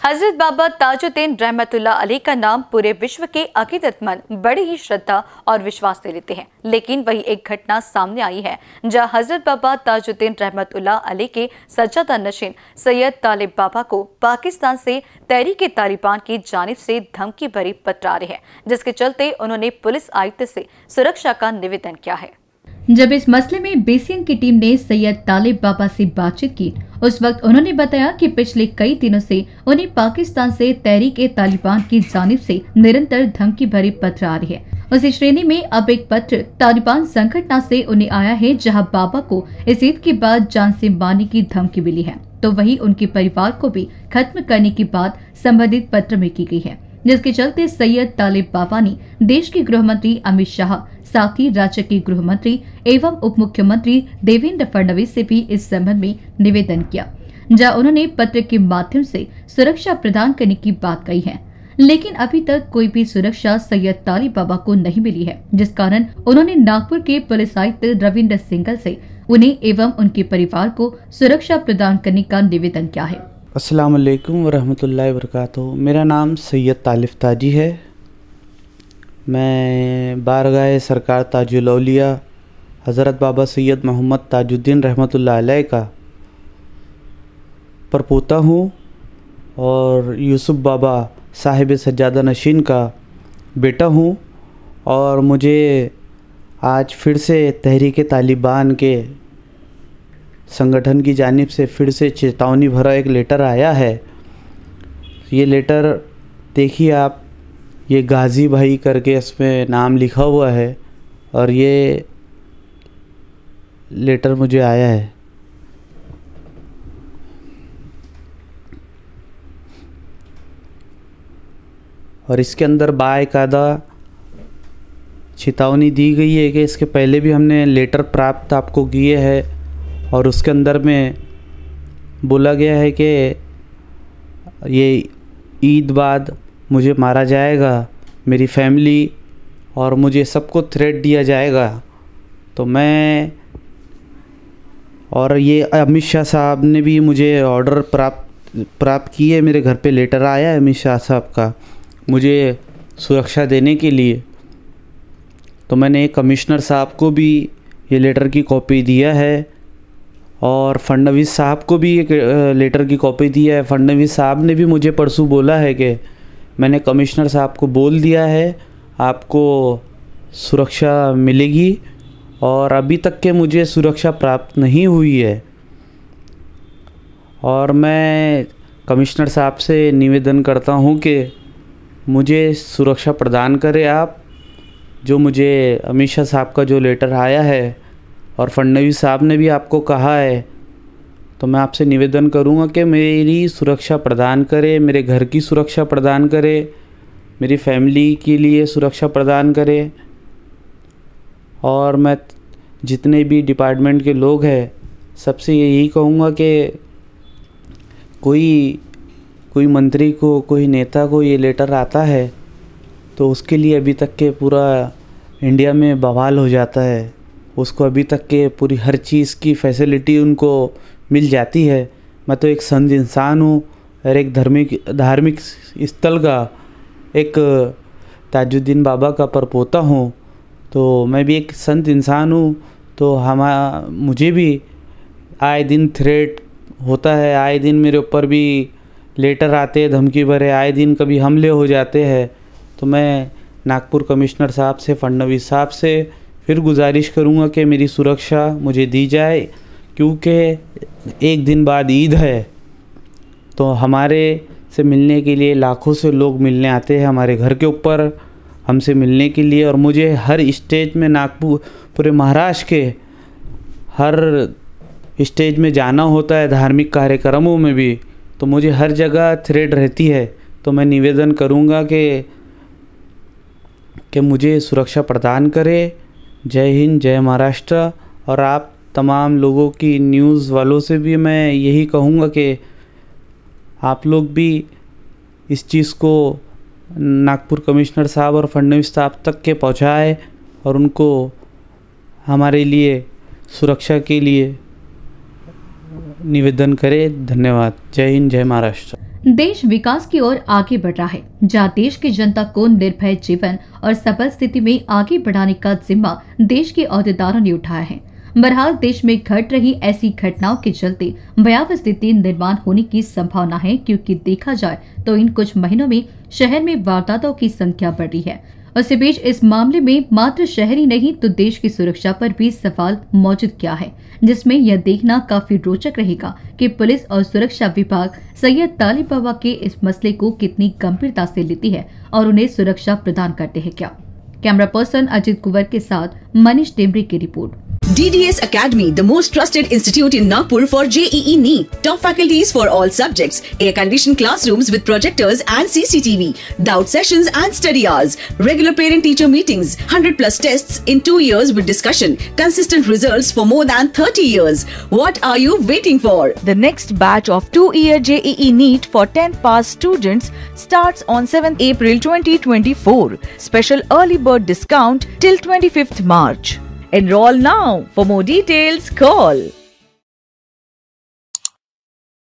हज़रत बाबा ताजुद्दीन रहमतुल्लाह अली का नाम पूरे विश्व के अकीदतमंद, बड़ी ही श्रद्धा और विश्वास से लेते हैं। लेकिन वही एक घटना सामने आई है, जहाँ हज़रत बाबा ताजुद्दीन रहमतुल्लाह अली के सज्जादा नशीन सैयद तालिब बाबा को पाकिस्तान से तहरीक तालिबान की जानब से धमकी भरी पत्र आ रहे हैं, जिसके चलते उन्होंने पुलिस आयुक्त से सुरक्षा का निवेदन किया है। जब इस मसले में बेसियन की टीम ने सैयद तालिब बाबा से बातचीत की, उस वक्त उन्होंने बताया कि पिछले कई दिनों से उन्हें पाकिस्तान से तहरीक ए तालिबान की जानिब से निरंतर धमकी भरी पत्र आ रही है। उसी श्रेणी में अब एक पत्र तालिबान संगठन से उन्हें आया है, जहाँ बाबा को इस ईद के बाद जान से मारने की धमकी मिली है। तो वही उनके परिवार को भी खत्म करने की बात संबंधित पत्र में की गई है, जिसके चलते सैयद तालिब बाबा ने देश के गृह मंत्री अमित शाह साथ ही राज्य के गृह मंत्री एवं उप मुख्यमंत्री देवेंद्र फडणवीस से भी इस संबंध में निवेदन किया, जहाँ उन्होंने पत्र के माध्यम से सुरक्षा प्रदान करने की बात कही है। लेकिन अभी तक कोई भी सुरक्षा सैयद ताली बाबा को नहीं मिली है, जिस कारण उन्होंने नागपुर के पुलिस आयुक्त रविन्द्र सिंगल से उन्हें एवं उनके परिवार को सुरक्षा प्रदान करने का निवेदन किया है। अस्सलाम वालेकुम वरहमतुल्लाहि वरकातुहू मेरा नाम सैयद तालिफ ताजी है। मैं बारगाह सरकार ताजुलौलिया हज़रत बाबा सैयद मोहम्मद ताजुद्दीन अलैह का परपोता हूँ और यूसुफ बाबा साहिब सज्जादा नशीन का बेटा हूँ और मुझे आज फिर से तहरीक तालिबान के संगठन की जानिब से फिर से चेतावनी भरा एक लेटर आया है। ये लेटर देखिए आप ये गाज़ी भाई करके इसमें नाम लिखा हुआ है और ये लेटर मुझे आया है। और इसके अंदर बाकायदा चेतावनी दी गई है कि इसके पहले भी हमने लेटर प्राप्त आपको किए हैं और उसके अंदर में बोला गया है कि ये ईद बाद मुझे मारा जाएगा, मेरी फैमिली और मुझे सबको थ्रेट दिया जाएगा। तो मैं और ये अमित शाह साहब ने भी मुझे ऑर्डर प्राप्त प्राप्त किए, मेरे घर पे लेटर आया है अमित शाह साहब का, मुझे सुरक्षा देने के लिए। तो मैंने कमिश्नर साहब को भी ये लेटर की कॉपी दिया है और फडनवीस साहब को भी एक लेटर की कॉपी दिया है। फडनवीस साहब ने भी मुझे परसों बोला है कि मैंने कमिश्नर साहब को बोल दिया है, आपको सुरक्षा मिलेगी और अभी तक के मुझे सुरक्षा प्राप्त नहीं हुई है। और मैं कमिश्नर साहब से निवेदन करता हूँ कि मुझे सुरक्षा प्रदान करें आप, जो मुझे अमित शाह साहब का जो लेटर आया है और फडनवीस साहब ने भी आपको कहा है तो मैं आपसे निवेदन करूँगा कि मेरी सुरक्षा प्रदान करें, मेरे घर की सुरक्षा प्रदान करें, मेरी फैमिली के लिए सुरक्षा प्रदान करें। और मैं जितने भी डिपार्टमेंट के लोग हैं, सबसे यही कहूँगा कि कोई कोई मंत्री को, कोई नेता को ये लेटर आता है तो उसके लिए अभी तक के पूरा इंडिया में बवाल हो जाता है। उसको अभी तक के पूरी हर चीज़ की फैसिलिटी उनको मिल जाती है। मैं तो एक संत इंसान हूँ और एक धार्मिक धार्मिक स्थल का एक ताजुद्दीन बाबा का परपोता हूँ। तो मैं भी एक संत इंसान हूँ। तो हम, मुझे भी आए दिन थ्रेट होता है। आए दिन मेरे ऊपर भी लेटर आते हैं, धमकी भरे। आए दिन कभी हमले हो जाते हैं। तो मैं नागपुर कमिश्नर साहब से फडनवीस साहब से फिर गुजारिश करूँगा कि मेरी सुरक्षा मुझे दी जाए। क्योंकि एक दिन बाद ईद है तो हमारे से मिलने के लिए लाखों से लोग मिलने आते हैं हमारे घर के ऊपर, हमसे मिलने के लिए। और मुझे हर स्टेज में नागपुर पूरे महाराष्ट्र के हर स्टेज में जाना होता है, धार्मिक कार्यक्रमों में भी। तो मुझे हर जगह थ्रेड रहती है तो मैं निवेदन करूँगा कि कि मुझे सुरक्षा प्रदान करें। जय हिंद, जय महाराष्ट्र। और आप तमाम लोगों की न्यूज़ वालों से भी मैं यही कहूँगा कि आप लोग भी इस चीज़ को नागपुर कमिश्नर साहब और फडनवीस साहब तक के पहुँचाए और उनको हमारे लिए, सुरक्षा के लिए निवेदन करें। धन्यवाद। जय हिंद, जय महाराष्ट्र। देश विकास की ओर आगे बढ़ रहा है। जहाँ देश की जनता को निर्भय जीवन और सफल स्थिति में आगे बढ़ाने का जिम्मा देश के अहदेदारों ने उठाया है। बहरहाल देश में घट रही ऐसी घटनाओं के चलते भयावह स्थिति निर्माण होने की संभावना है। क्योंकि देखा जाए तो इन कुछ महीनों में शहर में वारदातों की संख्या बढ़ी है। इसी बीच इस मामले में मात्र शहर नहीं तो देश की सुरक्षा पर भी सवाल मौजूद क्या है, जिसमें यह देखना काफ़ी रोचक रहेगा कि पुलिस और सुरक्षा विभाग सैयद तालिब बाबा के इस मसले को कितनी गंभीरता से लेती है और उन्हें सुरक्षा प्रदान करते हैं क्या? कैमरा पर्सन अजित कुंवर के साथ मनीष टेमरी की report. DDS Academy, the most trusted institute in Nagpur for JEE NEET. Top faculties for all subjects. Air-conditioned classrooms with projectors and CCTV. Doubt sessions and study hours. Regular parent-teacher meetings. 100 plus tests in 2 years with discussion. Consistent results for more than 30 years. What are you waiting for? The next batch of 2-year JEE NEET for 10th pass students starts on 7th April 2024. Special early bird discount till 25th March. Enroll now. For more details, call